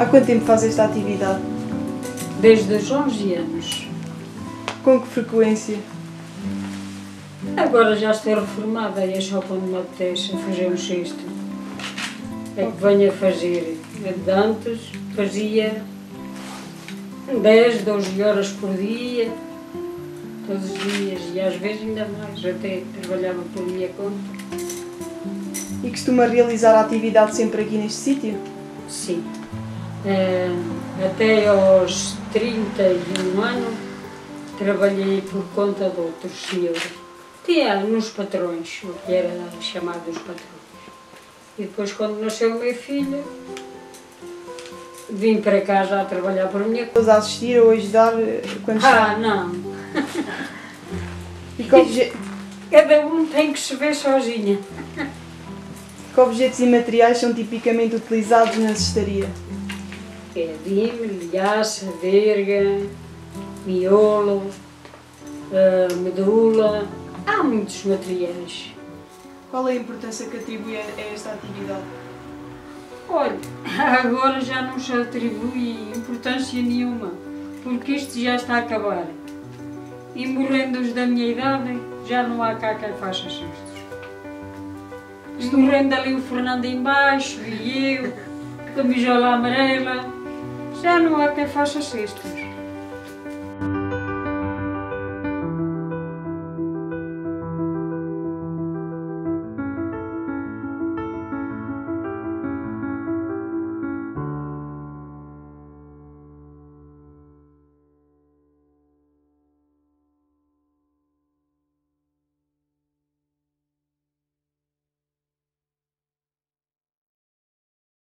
Há quanto tempo faz esta atividade? Desde os 11 anos. Com que frequência? Agora já estou reformada e é só quando me apetece fazer um cesto. É que venho a fazer. De antes fazia 10, 12 horas por dia, todos os dias, e às vezes ainda mais, até trabalhava por minha conta. E costuma realizar a atividade sempre aqui neste sítio? Sim. Eh, até aos 31 anos trabalhei por conta de outros senhores. Tinha nos patrões, o que era chamado os patrões. E depois quando nasceu o meu filho, vim para cá já a trabalhar por minha conta. A assistir ou ajudar eh, quando Ah, não. E Cada um tem que se ver sozinha. que objetos e materiais são tipicamente utilizados na cestaria? É dime, milhaça, verga, miolo, ah, medula. Há muitos materiais. Qual é a importância que atribui a a esta atividade? Olha, agora já não se atribui importância nenhuma, porque isto já está a acabar. E morrendo os da minha idade, já não há cá quem faça cestos. E morrendo ali o Fernando embaixo, e eu, camisola amarela, já não há quem faça cestos.